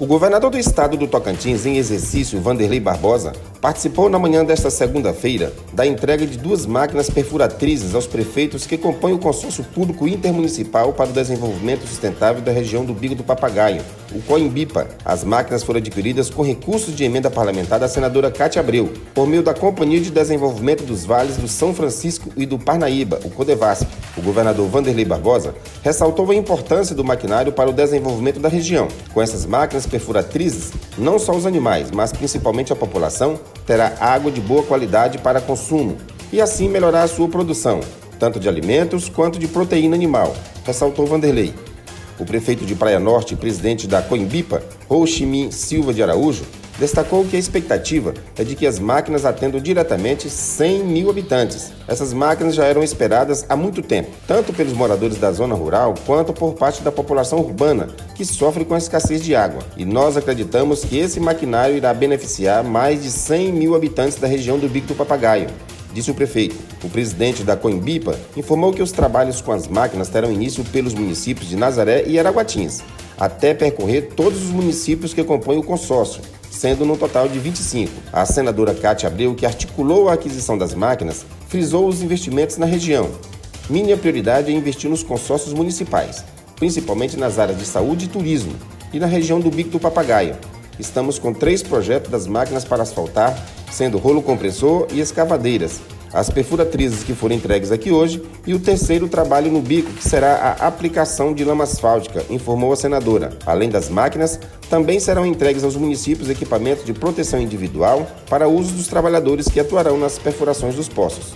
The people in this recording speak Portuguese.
O governador do estado do Tocantins, em exercício, Vanderlei Barbosa, participou na manhã desta segunda-feira da entrega de duas máquinas perfuratrizes aos prefeitos que compõem o consórcio público intermunicipal para o desenvolvimento sustentável da região do Bigo do Papagaio, o COIMBIPA. As máquinas foram adquiridas com recursos de emenda parlamentar da senadora Cátia Abreu, por meio da Companhia de Desenvolvimento dos Vales do São Francisco e do Parnaíba, o CODEVASP. O governador Vanderlei Barbosa ressaltou a importância do maquinário para o desenvolvimento da região. Com essas máquinas perfuratrizes, não só os animais, mas principalmente a população, terá água de boa qualidade para consumo e assim melhorar a sua produção, tanto de alimentos quanto de proteína animal, ressaltou Vanderlei. O prefeito de Praia Norte e presidente da Coimbipa, Minh Silva de Araújo, destacou que a expectativa é de que as máquinas atendam diretamente 100 mil habitantes. Essas máquinas já eram esperadas há muito tempo, tanto pelos moradores da zona rural quanto por parte da população urbana, que sofre com a escassez de água. E nós acreditamos que esse maquinário irá beneficiar mais de 100 mil habitantes da região do Bico do Papagaio disse o prefeito. O presidente da Coimbipa informou que os trabalhos com as máquinas terão início pelos municípios de Nazaré e Araguatins, até percorrer todos os municípios que compõem o consórcio, sendo no total de 25. A senadora Cátia Abreu, que articulou a aquisição das máquinas, frisou os investimentos na região. Minha prioridade é investir nos consórcios municipais, principalmente nas áreas de saúde e turismo, e na região do Bico do Papagaio. Estamos com três projetos das máquinas para asfaltar, sendo rolo compressor e escavadeiras, as perfuratrizes que foram entregues aqui hoje e o terceiro trabalho no bico, que será a aplicação de lama asfáltica, informou a senadora. Além das máquinas, também serão entregues aos municípios equipamentos de proteção individual para uso dos trabalhadores que atuarão nas perfurações dos poços.